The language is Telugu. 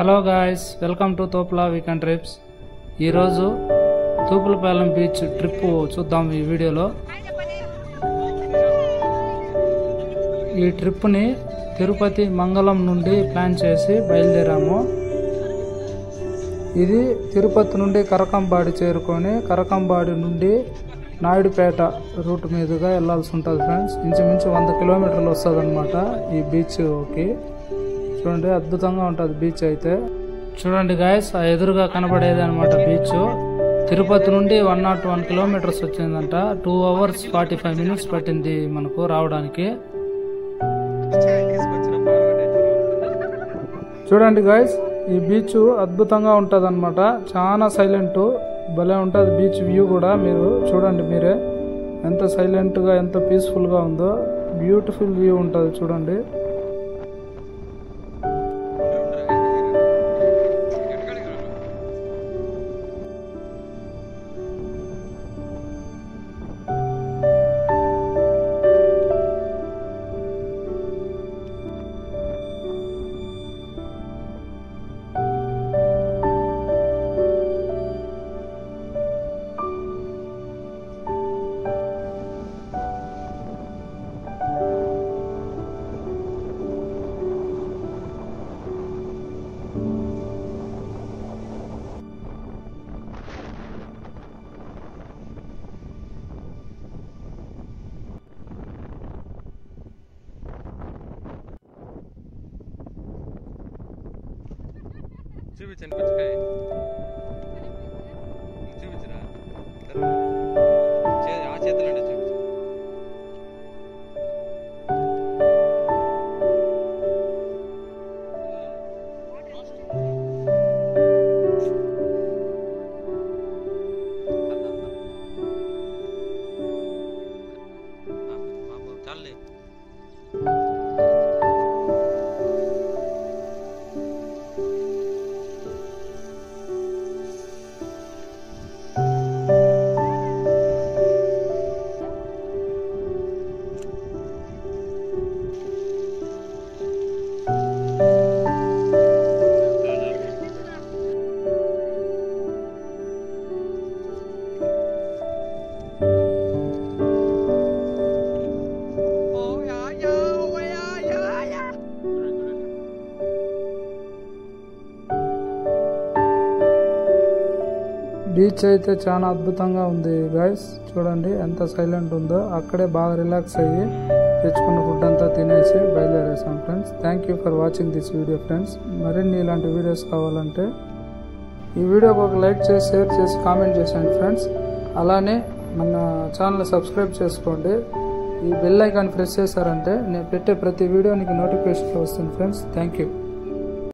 Hello guys welcome to Thopula weekend trips ఈరోజు తూపులపాలెం బీచ్ ట్రిప్ చూద్దాం ఈ వీడియోలో. ఈ ట్రిప్ని తిరుపతి మంగళం నుండి ప్లాన్ చేసి బయలుదేరాము. ఇది తిరుపతి నుండి కరకంబాడి చేరుకొని కరకంబాడి నుండి నాయుడుపేట రూట్ మీదుగా వెళ్ళాల్సి ఉంటుంది ఫ్రెండ్స్ ఇంచుమించు వంద కిలోమీటర్లు వస్తుంది ఈ బీచ్కి. చూడండి అద్భుతంగా ఉంటుంది బీచ్ అయితే. చూడండి గాయస్ ఆ ఎదురుగా కనబడేది అనమాట బీచ్ తిరుపతి నుండి వన్ నాట్ వన్ కిలోమీటర్స్ వచ్చిందంట. Two hours forty five minutes పట్టింది మనకు రావడానికి. చూడండి గాయస్ ఈ బీచ్ అద్భుతంగా ఉంటుంది అనమాట చాలా సైలెంట్ భలే ఉంటుంది బీచ్ వ్యూ కూడా మీరు చూడండి మీరే. ఎంత సైలెంట్గా ఎంత పీస్ఫుల్గా ఉందో. బ్యూటిఫుల్ వ్యూ ఉంటుంది చూడండి. Czy wyciągnąć hej? బీచ్ అయితే చాలా అద్భుతంగా ఉంది గాయస్ చూడండి ఎంత సైలెంట్ ఉందో. అక్కడే బాగా రిలాక్స్ అయ్యి తెచ్చుకున్న ఫుడ్ అంతా తినేసి బయలుదేరేసాం friends thank you for watching this video friends మరిన్ని ఇలాంటి వీడియోస్ కావాలంటే ఈ వీడియోకి ఒక లైక్ చేసి షేర్ చేసి కామెంట్ చేసేయండి ఫ్రెండ్స్ అలానే మన ఛానల్ సబ్స్క్రైబ్ చేసుకోండి. ఈ బెల్ ఐకాన్ ప్రెస్ చేశారంటే నేను పెట్టే ప్రతి వీడియో నీకు నోటిఫికేషన్ వస్తుంది ఫ్రెండ్స్ థ్యాంక్ యూ